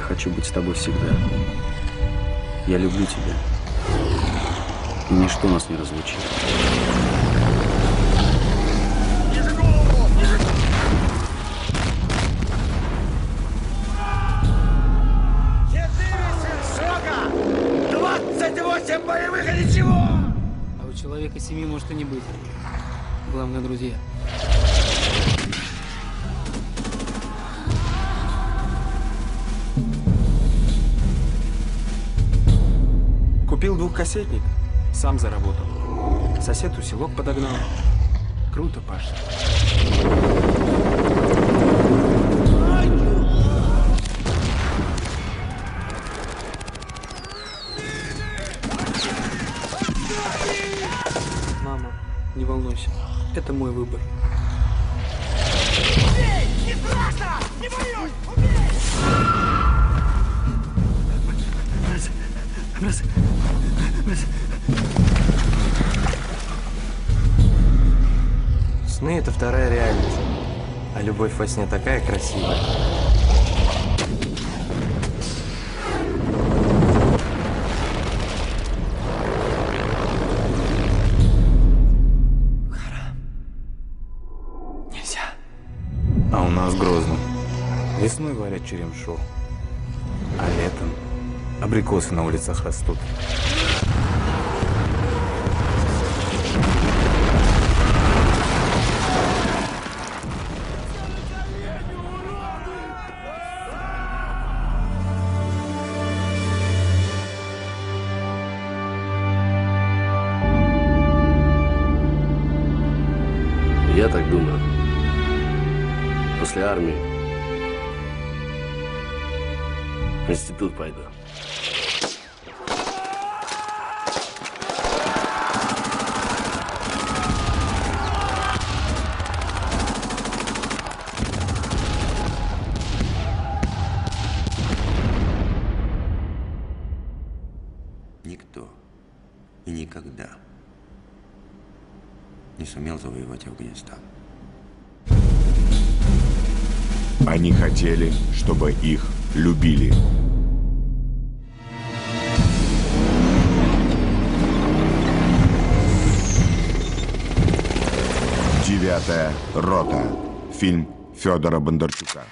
хочу быть с тобой всегда. Я люблю тебя. И ничто нас не разлучит. Шока! 28 боевых и ничего! А у человека семьи может и не быть. Главное, друзья. Купил двухкассетник, сам заработал. Сосед усилок подогнал. Круто, Паша. Мама, не волнуйся. Это мой выбор. Сны — это вторая реальность. А любовь во сне такая красивая. Нельзя. А у нас Грозно. Весной варят черемшу, абрикосы на улицах растут. Я так думаю. После армии институт пойду. Никто и никогда не сумел завоевать Афганистан. Они хотели, чтобы их любили. Девятая рота. Фильм Федора Бондарчука.